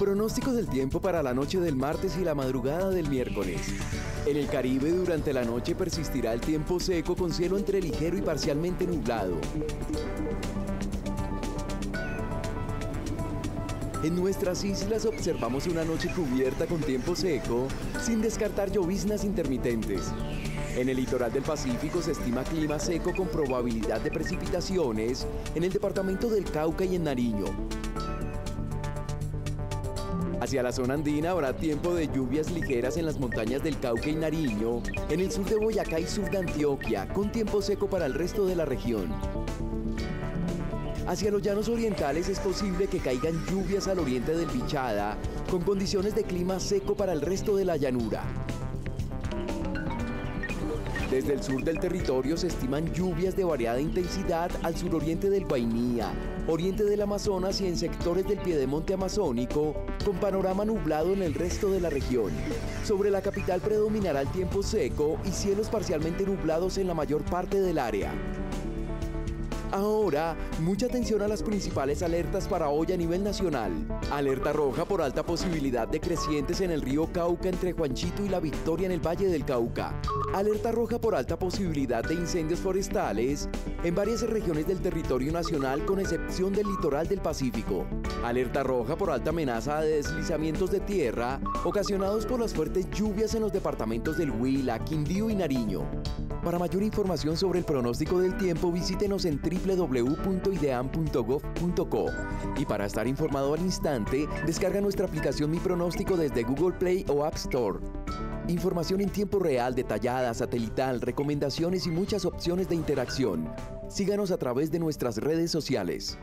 Pronóstico del tiempo para la noche del martes y la madrugada del miércoles. En el Caribe durante la noche persistirá el tiempo seco con cielo entre ligero y parcialmente nublado. En nuestras islas observamos una noche cubierta con tiempo seco, sin descartar lloviznas intermitentes. En el litoral del Pacífico se estima clima seco con probabilidad de precipitaciones en el departamento del Cauca y en Nariño. Hacia la zona andina habrá tiempo de lluvias ligeras en las montañas del Cauca y Nariño, en el sur de Boyacá y sur de Antioquia, con tiempo seco para el resto de la región. Hacia los llanos orientales es posible que caigan lluvias al oriente del Bichada, con condiciones de clima seco para el resto de la llanura. Desde el sur del territorio se estiman lluvias de variada intensidad al suroriente del Guainía, oriente del Amazonas y en sectores del piedemonte amazónico, con panorama nublado en el resto de la región. Sobre la capital predominará el tiempo seco y cielos parcialmente nublados en la mayor parte del área. Ahora, mucha atención a las principales alertas para hoy a nivel nacional. Alerta roja por alta posibilidad de crecientes en el río Cauca entre Juanchito y La Victoria en el Valle del Cauca. Alerta roja por alta posibilidad de incendios forestales en varias regiones del territorio nacional con excepción del litoral del Pacífico. Alerta roja por alta amenaza de deslizamientos de tierra ocasionados por las fuertes lluvias en los departamentos del Huila, Quindío y Nariño. Para mayor información sobre el pronóstico del tiempo, visítenos en www.ideam.gov.co. Y para estar informado al instante, descarga nuestra aplicación Mi Pronóstico desde Google Play o App Store. Información en tiempo real, detallada, satelital, recomendaciones y muchas opciones de interacción. Síganos a través de nuestras redes sociales.